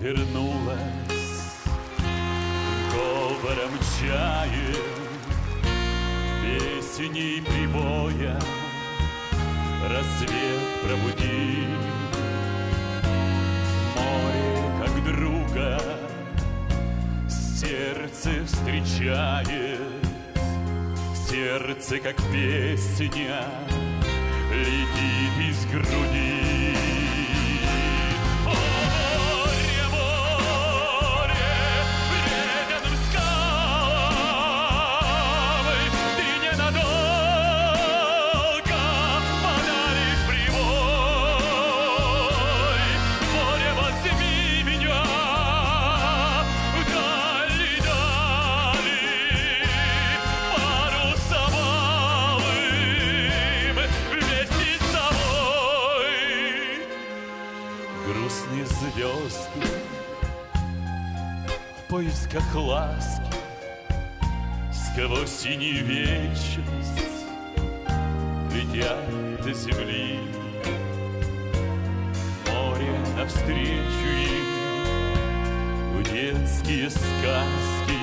вернулась Говором чаем Песней прибоя Рассвет пробуди Море, как друга Сердце встречает Сердце, как песня Летит из груди поисках ласки Сквозь синюю вечность Летят до земли. Море навстречу им В детские сказки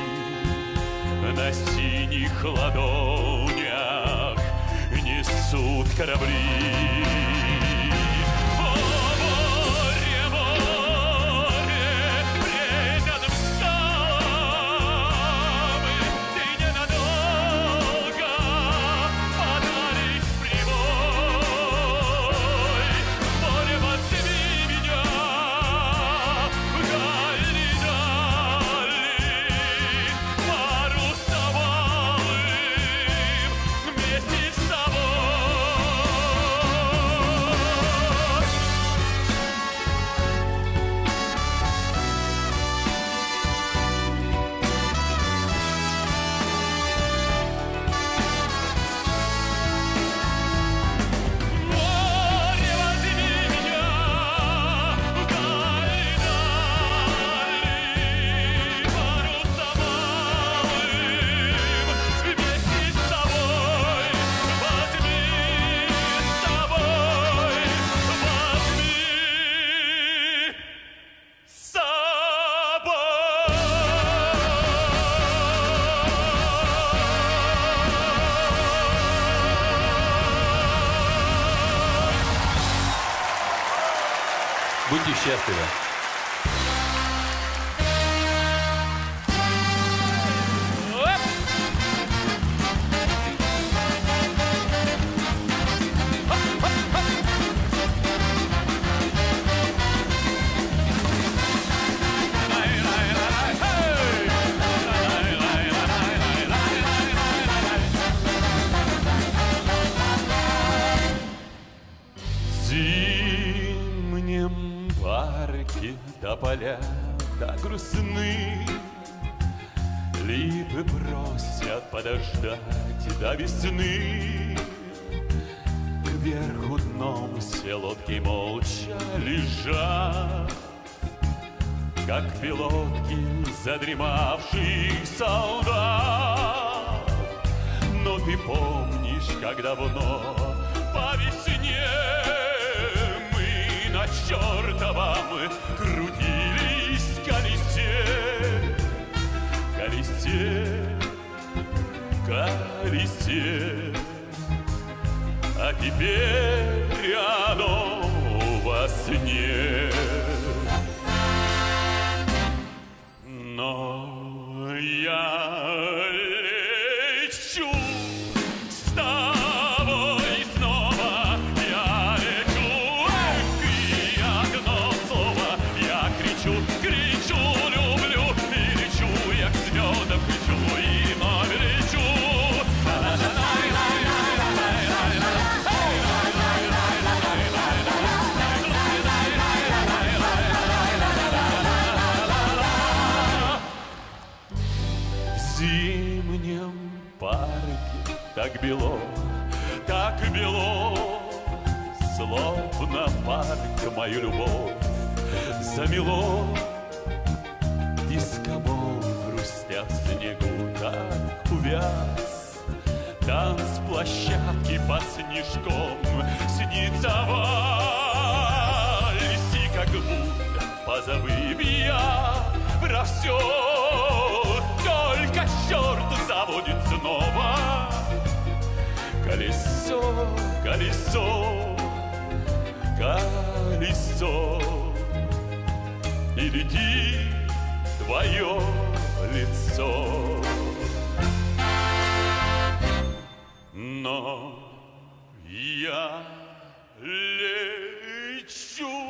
На синих ладонях Несут корабли Будьте счастливы. Парке тополя так грустны Липы просят подождать до весны. Кверху дном все лодки молча лежат Как пилотки задремавший солдат. Но ты помнишь, как давно по весне Мы на чертовом Колесе, А теперь оно во сне. Но так бело, так бело, Словно парк мою любовь замело. Дискобол, хрустя в снегу, так увяз. Танцплощадки по снежком снится вальс, И как будто позабыв я про все, только черт заводит снова колесо, колесо, колесо, и летит твое лицо. Но я лечу.